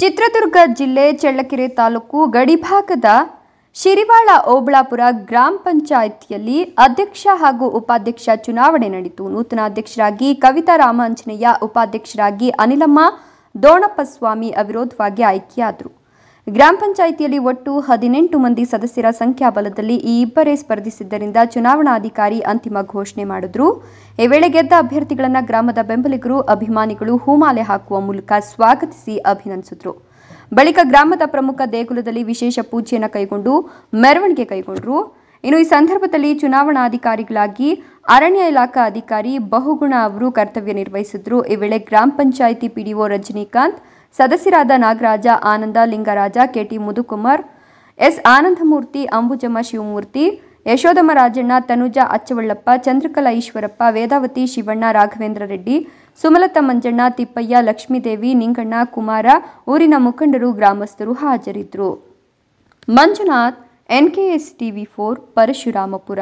ಚಿತ್ರದುರ್ಗ ಜಿಲ್ಲೆ ಚಳ್ಳಕೆರೆ ತಾಲೂಕು ಗಡಿಭಾಗದ ಶಿರಿವಾಳ ಓಬಳಾಪುರ ಗ್ರಾಮ ಪಂಚಾಯಿತಿಯಲ್ಲಿ ಅಧ್ಯಕ್ಷ ಹಾಗೂ ಉಪಾಧ್ಯಕ್ಷ ಚುನಾವಣೆ ನಡೆಯಿತು ನೂತನ ಅಧ್ಯಕ್ಷರಾಗಿ ಕವಿತಾ ರಾಮಾಂಜನೇಯ, ಉಪಾಧ್ಯಕ್ಷರಾಗಿ ಅನಿಲಮ್ಮ ದೋಣಪ್ಪಸ್ವಾಮಿ ಅವಿರೋಧವಾಗಿ ಆಯ್ಕೆಯಾದರು. ಗ್ರಾಮ ಪಂಚಾಯಿತಿಯಲ್ಲಿ ಒಟ್ಟು ಹದಿನೆಂಟು ಮಂದಿ ಸದಸ್ಯರ ಸಂಖ್ಯಾಬಲದಲ್ಲಿ ಈ ಇಬ್ಬರೇ ಸ್ಪರ್ಧಿಸಿದ್ದರಿಂದ ಚುನಾವಣಾಧಿಕಾರಿ ಅಂತಿಮ ಘೋಷಣೆ ಮಾಡಿದ್ರು. ಈ ವೇಳೆ ಗೆದ್ದ ಅಭ್ಯರ್ಥಿಗಳನ್ನು ಗ್ರಾಮದ ಬೆಂಬಲಿಗರು, ಅಭಿಮಾನಿಗಳು ಹೂಮಾಲೆ ಹಾಕುವ ಮೂಲಕ ಸ್ವಾಗತಿಸಿ ಅಭಿನಂದಿಸಿದ್ರು. ಬಳಿಕ ಗ್ರಾಮದ ಪ್ರಮುಖ ದೇಗುಲದಲ್ಲಿ ವಿಶೇಷ ಪೂಜೆಯನ್ನು ಕೈಗೊಂಡು ಮೆರವಣಿಗೆ ಕೈಗೊಂಡರು. ಇನ್ನು ಈ ಸಂದರ್ಭದಲ್ಲಿ ಚುನಾವಣಾಧಿಕಾರಿಗಳಾಗಿ ಅರಣ್ಯ ಇಲಾಖಾ ಅಧಿಕಾರಿ ಬಹುಗುಣ ಅವರು ಕರ್ತವ್ಯ ನಿರ್ವಹಿಸಿದ್ರು. ಈ ವೇಳೆ ಗ್ರಾಮ ಪಂಚಾಯಿತಿ ಪಿಡಿಒ ರಜನಿಕಾಂತ್ ಸದಸ್ಯರಾದ ನಾಗರಾಜ, ಆನಂದ, ಲಿಂಗರಾಜ, ಕೆಟಿ ಮುದುಕುಮಾರ್, ಎಸ್. ಆನಂದಮೂರ್ತಿ, ಅಂಬುಜಮ್ಮ ಶಿವಮೂರ್ತಿ, ಯಶೋಧಮ್ಮ ರಾಜಣ್ಣ, ತನುಜ ಅಚ್ಚವಳ್ಳಪ್ಪ, ಚಂದ್ರಕಲಾ ಈಶ್ವರಪ್ಪ, ವೇದಾವತಿ ಶಿವಣ್ಣ, ರಾಘವೇಂದ್ರ ರೆಡ್ಡಿ, ಸುಮಲತಾ ಮಂಜಣ್ಣ, ತಿಪ್ಪಯ್ಯ, ಲಕ್ಷ್ಮೀದೇವಿ, ನಿಂಗಣ್ಣ, ಕುಮಾರ, ಊರಿನ ಮುಖಂಡರು, ಗ್ರಾಮಸ್ಥರು ಹಾಜರಿದ್ದರು Manjunath NKS TV four, Parashuramapura.